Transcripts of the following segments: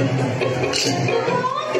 どう?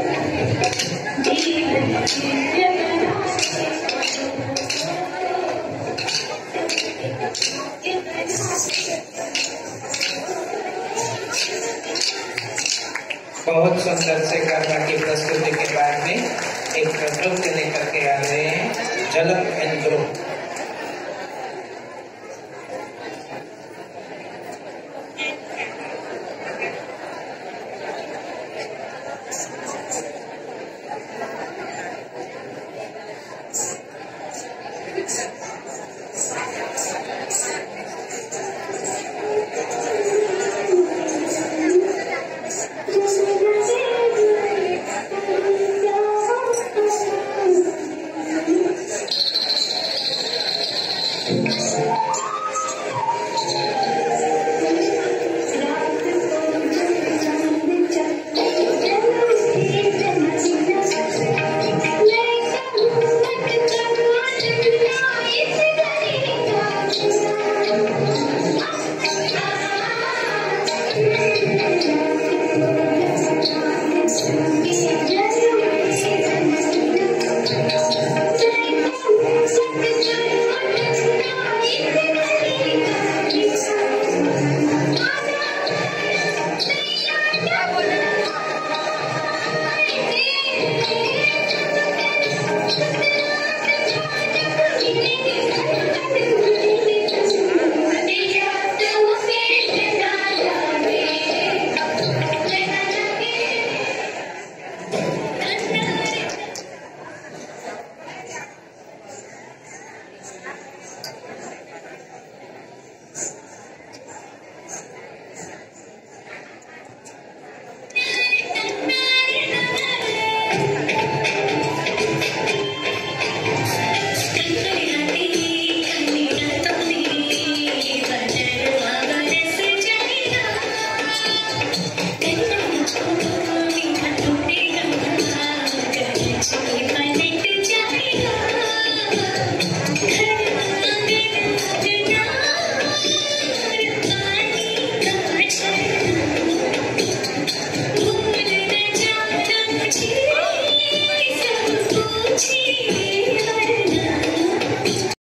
बहुत सुंदर से गरबा की प्रस्तुति के बाद में एक नृत्य लेकर के आ रहे हैं एंड ग्रुप